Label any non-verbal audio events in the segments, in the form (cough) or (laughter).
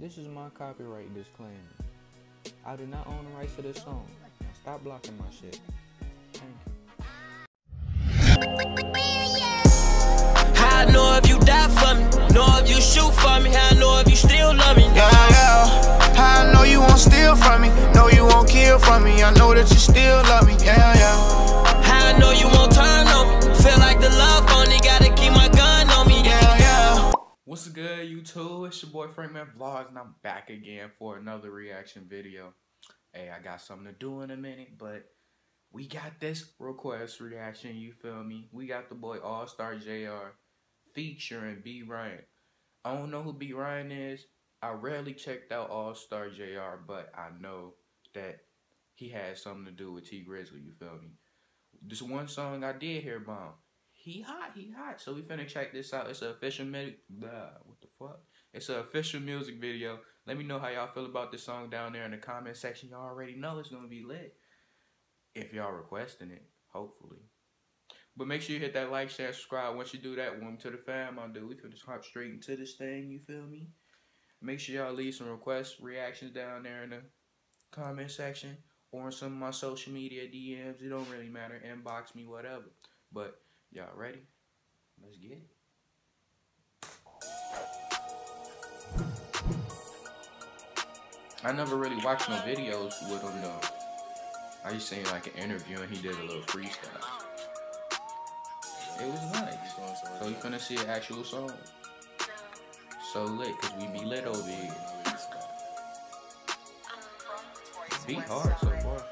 This is my copyright disclaimer. I do not own the rights to this song. Now stop blocking my shit. Thank you. How I know if you die for me, know if you shoot for me, how I know if you still love me. Yeah, yeah. How I know you won't steal from me, know you won't kill from me. I know that you still love me. Yeah, yeah. It's your boy Frank Man Vlogs, and I'm back again for another reaction video. Hey, I got something to do in a minute, but we got this request reaction, you feel me? We got the boy Allstar JR featuring B Ryan. I don't know who B Ryan is. I rarely checked out Allstar JR, but I know that he had something to do with Tee Grizzley, you feel me? This one song I did hear about. He hot, he hot. So we finna check this out. It's an official music. What the fuck? It's an official music video. Let me know how y'all feel about this song down there in the comment section. Y'all already know it's gonna be lit. If y'all requesting it, hopefully. But make sure you hit that like, share, subscribe. Once you do that, welcome to the fam. I'll do. We finna just hop straight into this thing. You feel me? Make sure y'all leave some requests, reactions down there in the comment section or in some of my social media DMs. It don't really matter. Inbox me, whatever. But y'all ready? Let's get it. I never really watched no videos with him though. I just seen like an interview and he did a little freestyle. It was nice. So you finna see an actual song. So lit, cause we be lit over here. Beat hard so far.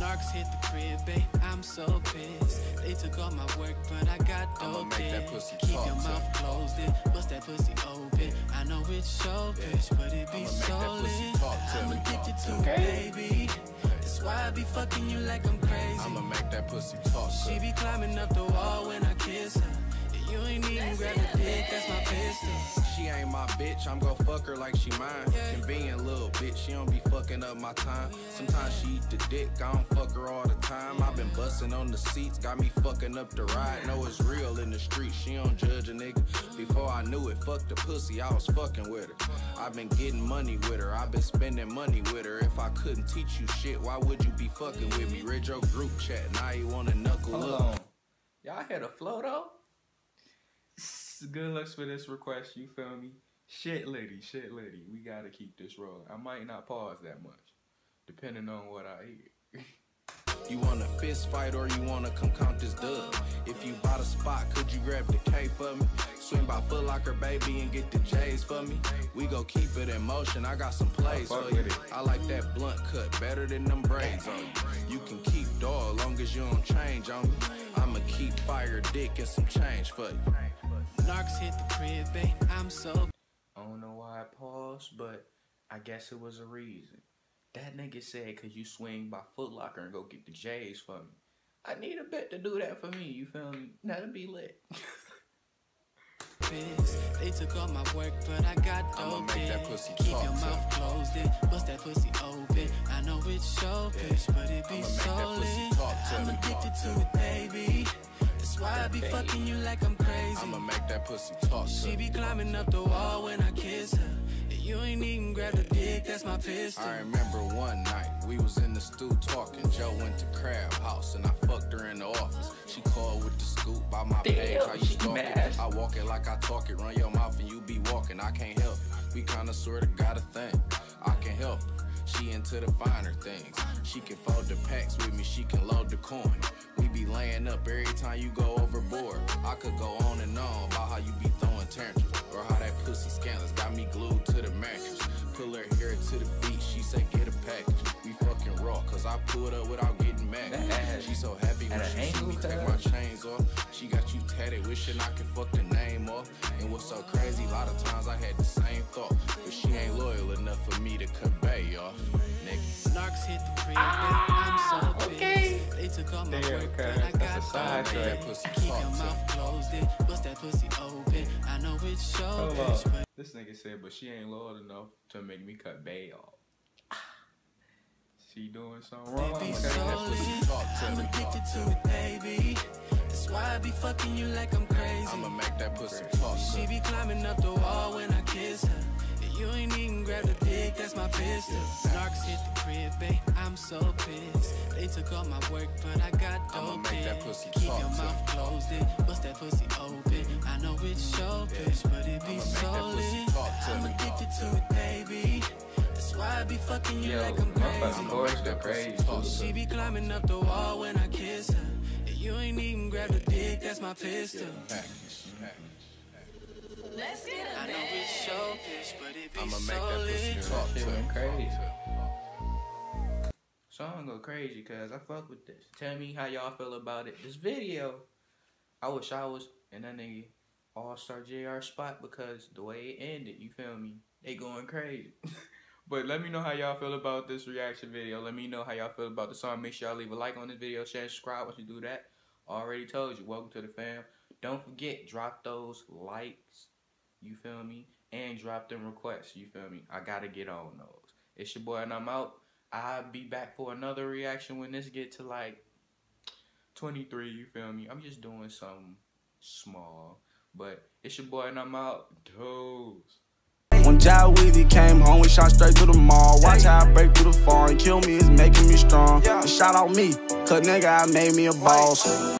Narcs hit the crib, babe. I'm so pissed. They took all my work, but I got dope. make that pussy Keep your mouth closed and bust that pussy open. I know it's so bitch, but it be so that lit. I'm me. addicted to Okay. it, baby. That's why I be fucking you like I'm crazy. I'ma make that pussy talk. She be climbing up the wall when I kiss her. And you ain't even grab the dick, that's my pistol. She ain't my bitch, I'm gon' fuck her like she mine. Convenient little bitch, she don't be fucking up my time. Sometimes she eat the dick, I don't fuck her all the time. i been busting on the seats, got me fucking up the ride. Know it's real in the street, she don't judge a nigga. Before I knew it, fuck the pussy, I was fucking with her. I've been getting money with her, I've been spending money with her. If I couldn't teach you shit, why would you be fucking with me? Read your group chat, now you wanna knuckle Hold up. on. Y'all hear the flow though? Good looks for this request, you feel me? Shit lady, shit lady. We gotta keep this rolling. I might not pause that much. Depending on what I hear. You wanna fist fight or you wanna come count this dub? If you bought a spot, could you grab the K for me? Swing by Foot Locker, baby, and get the J's for me. We go keep it in motion. I got some plays for you. it. I like that blunt cut better than them braids on you. You can keep dog long as you don't change on me. I'ma keep fire dick and some change for you. Narcs hit the crib, babe. I'm so I don't know why I paused, but I guess it was a reason. That nigga said, cause you swing by Foot Locker and go get the J's for me. I need a bit to do that for me, you feel me? That'll be lit. They took all my work, but I got dope. make that pussy Keep your mouth closed and bust that pussy open. I know it's so bitch, but it be I'ma so that lit. I'm addicted to it, be fucking you like I'm crazy. I'ma make that pussy talk. She be climbing up the wall when I kiss her. And you ain't even grab the dick, that's my pistol. I remember one night we was in the stew talking. Joe went to Crab House and I fucked her in the office. She called with the scoop by my Damn, page. How you she stalk it? I walk it like I talk it. Run your mouth and you be walking. I can't help it. We kinda sorta got a thing. I can help her. She into the finer things. She can fold the packs with me. She can load the coin. We be laying up every time you go overboard. I could go on and on about how you be throwing tantrums or how that pussy scandalous got me glued to the mattress. Pull her hair to the beat. She say get a package. We fucking raw cause I pulled up without getting mad. She so happy when she see me take my chains off. She got you tatted, wishing I could fuck the name off. And what's so crazy, a lot of times I had the same thought. But she ain't loyal enough for me to convey off. Nigga. Narcs hit the crib, babe. I'm so ah, okay. They took all my Damn, work, cuz, but I that's a got side dope. track. Pussy Keep your mouth closed and bust that pussy open. I know it's so Hold bitch, but This nigga said, but she ain't loyal enough to make me cut Bay off. She doing something wrong. Baby, Okay, so that's what she lit. talk to I'm addicted to it, baby. That's why I be fucking you like I'm crazy. I'ma make that pussy talk. She be climbing up the wall when I kiss her. And you ain't even grab the dick, that's my pistol. Narcs hit the crib, babe, I'm so pissed. They took all my work, but I got I'ma dope. make that pussy Keep your mouth closed in, bust that pussy open. I know it's your bitch, but it be I'ma make so that pussy lit. talk to I'm me. addicted to it, baby. That's why I be fucking you Yo, like I'm my crazy. fucking voice go crazy. She be climbing up the wall when I kiss her. And you ain't even grab the dick, that's my pistol. Let's get I know it's your bitch, but it be I'ma make so that lit. pussy talk Shit to went me. crazy. Song go crazy cause I fuck with this. Tell me how y'all feel about it. This video, I wish I was in that nigga Allstar JR spot because the way it ended, you feel me? They going crazy. (laughs) but let me know how y'all feel about this reaction video. Let me know how y'all feel about the song. Make sure y'all leave a like on this video, share, subscribe once you do that. Already told you, welcome to the fam. Don't forget, drop those likes. You feel me? And drop them requests. You feel me? I gotta get on those. It's your boy, and I'm out. I'll be back for another reaction when this get to like 23. You feel me? I'm just doing something small. But it's your boy, and I'm out. Toes. When Jai Weezy came home, we shot straight to the mall. Watch how I break through the and kill me is making me strong. And shout out me, cause nigga, I made me a boss.